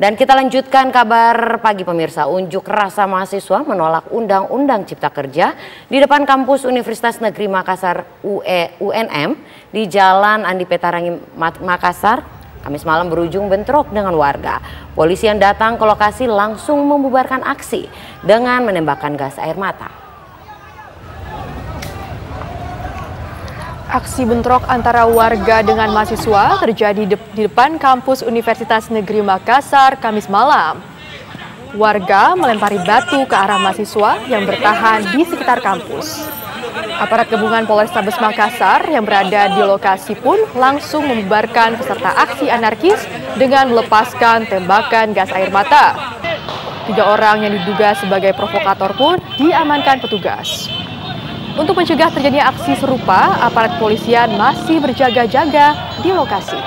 Dan kita lanjutkan kabar pagi pemirsa. Unjuk rasa mahasiswa menolak Undang-Undang Cipta Kerja di depan kampus Universitas Negeri Makassar UE, UNM di Jalan Andi Petarangi Makassar. Kamis malam berujung bentrok dengan warga. Polisi yang datang ke lokasi langsung membubarkan aksi dengan menembakkan gas air mata. Aksi bentrok antara warga dengan mahasiswa terjadi di depan kampus Universitas Negeri Makassar Kamis malam. Warga melempari batu ke arah mahasiswa yang bertahan di sekitar kampus. Aparat gabungan Polrestabes Makassar yang berada di lokasi pun langsung membubarkan peserta aksi anarkis dengan melepaskan tembakan gas air mata. Tiga orang yang diduga sebagai provokator pun diamankan petugas. Untuk mencegah terjadinya aksi serupa, aparat polisian masih berjaga-jaga di lokasi.